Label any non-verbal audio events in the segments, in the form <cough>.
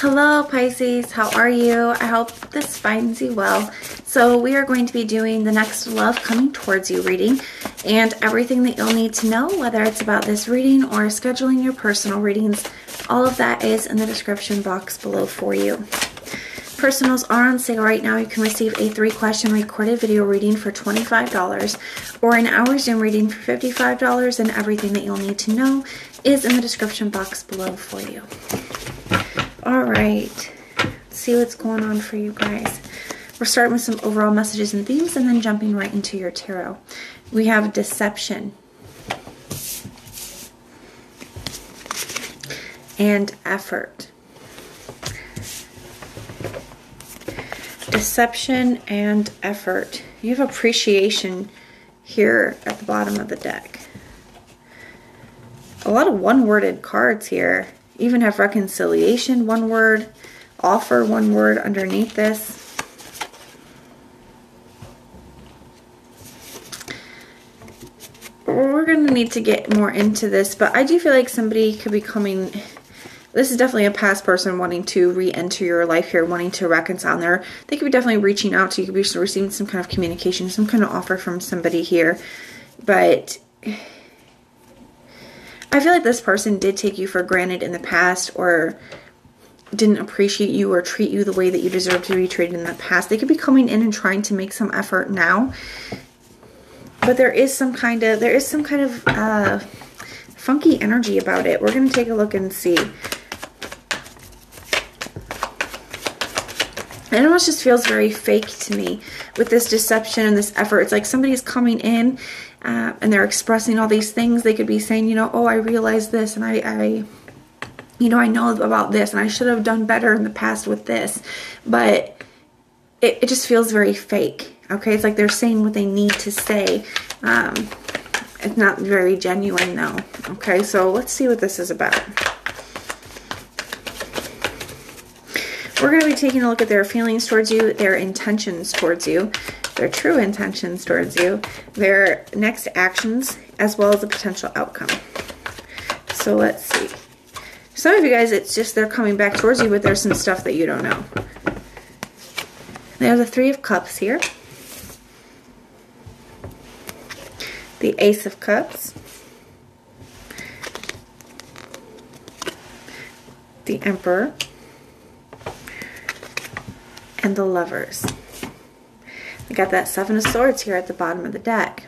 Hello Pisces, how are you? I hope this finds you well. So we are going to be doing the next Love Coming Towards You reading and everything that you'll need to know, whether it's about this reading or scheduling your personal readings, all of that is in the description box below for you. Personals are on sale right now. You can receive a three question recorded video reading for $25 or an hour Zoom reading for $55 and everything that you'll need to know is in the description box below for you. All right, Let's see what's going on for you guys. We're starting with some overall messages and themes and then jumping right into your tarot. We have deception and effort. Deception and effort. You have appreciation here at the bottom of the deck. A lot of one-worded cards here even have reconciliation, one word, offer, one word underneath this. We're going to need to get more into this, but I do feel like somebody could be coming this is definitely a past person wanting to re-enter your life here, wanting to reconcile there. They could be definitely reaching out to you. You could be receiving some kind of communication, some kind of offer from somebody here. But I feel like this person did take you for granted in the past or didn't appreciate you or treat you the way that you deserve to be treated in the past. They could be coming in and trying to make some effort now. But there is some kind of there is some kind of uh, funky energy about it. We're going to take a look and see. It almost just feels very fake to me with this deception and this effort. It's like somebody's coming in uh, and they're expressing all these things. They could be saying, you know, oh, I realized this and I, I, you know, I know about this and I should have done better in the past with this. But it, it just feels very fake. Okay. It's like they're saying what they need to say. Um, it's not very genuine though. Okay. So let's see what this is about. We're going to be taking a look at their feelings towards you, their intentions towards you, their true intentions towards you, their next actions, as well as the potential outcome. So let's see. Some of you guys, it's just they're coming back towards you, but there's some stuff that you don't know. Have the Three of Cups here. The Ace of Cups. The Emperor. And the Lovers. Got that Seven of Swords here at the bottom of the deck.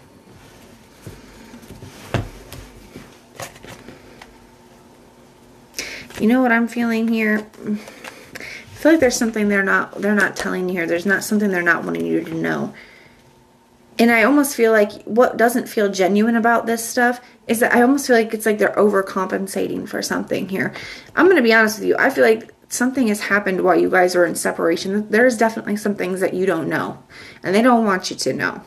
You know what I'm feeling here? I feel like there's something they're not they're not telling you here. There's not something they're not wanting you to know. And I almost feel like what doesn't feel genuine about this stuff is that I almost feel like it's like they're overcompensating for something here. I'm going to be honest with you. I feel like something has happened while you guys are in separation. There's definitely some things that you don't know, and they don't want you to know.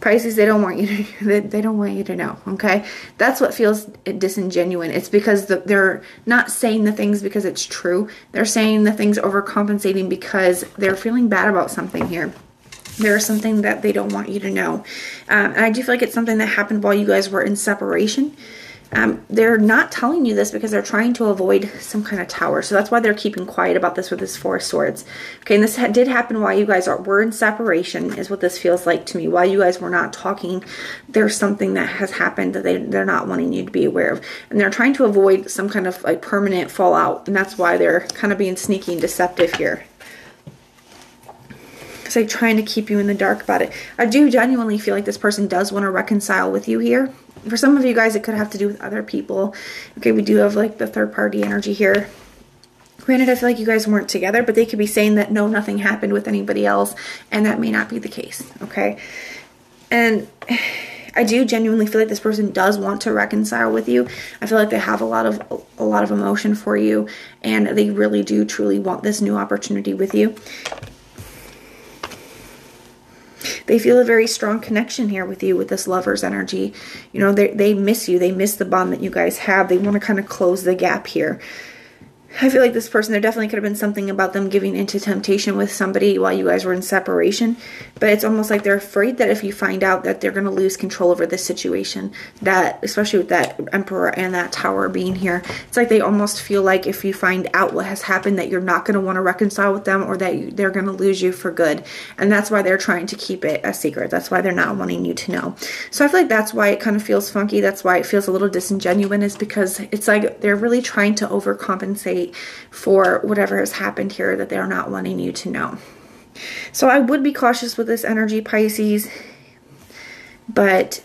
Pisces, they don't want you to. <laughs> They, don't want you to know. Okay, that's what feels disingenuous. It's because the, they're not saying the things because it's true. They're saying the things overcompensating because they're feeling bad about something here there's something that they don't want you to know. Um, and I do feel like it's something that happened while you guys were in separation. Um, they're not telling you this because they're trying to avoid some kind of tower. So that's why they're keeping quiet about this with this Four Swords. Okay, and this ha did happen while you guys are were in separation, is what this feels like to me. While you guys were not talking, there's something that has happened that they, they're not wanting you to be aware of. And they're trying to avoid some kind of like permanent fallout. And that's why they're kind of being sneaky and deceptive here because they're trying to keep you in the dark about it. I do genuinely feel like this person does want to reconcile with you here for some of you guys, it could have to do with other people. Okay, we do have like the third party energy here. Granted, I feel like you guys weren't together, but they could be saying that no, nothing happened with anybody else, and that may not be the case, okay? And I do genuinely feel like this person does want to reconcile with you. I feel like they have a lot of a lot of emotion for you, and they really do truly want this new opportunity with you. They feel a very strong connection here with you with this lover's energy. You know, they, they miss you. They miss the bond that you guys have. They want to kind of close the gap here. I feel like this person, there definitely could have been something about them giving into temptation with somebody while you guys were in separation. But it's almost like they're afraid that if you find out that they're going to lose control over this situation, that, especially with that Emperor and that Tower being here, it's like they almost feel like if you find out what has happened, that you're not going to want to reconcile with them or that they're going to lose you for good. And that's why they're trying to keep it a secret. That's why they're not wanting you to know. So I feel like that's why it kind of feels funky. That's why it feels a little disingenuous, is because it's like they're really trying to overcompensate for whatever has happened here that they're not wanting you to know. So I would be cautious with this energy, Pisces, but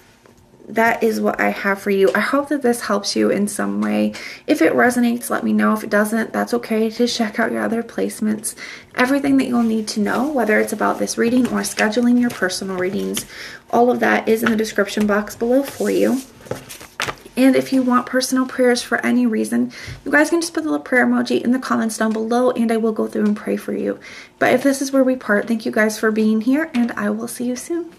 that is what I have for you. I hope that this helps you in some way. If it resonates, let me know. If it doesn't, that's okay. Just check out your other placements. Everything that you'll need to know, whether it's about this reading or scheduling your personal readings, all of that is in the description box below for you. And if you want personal prayers for any reason, you guys can just put the little prayer emoji in the comments down below and I will go through and pray for you. But if this is where we part, thank you guys for being here and I will see you soon.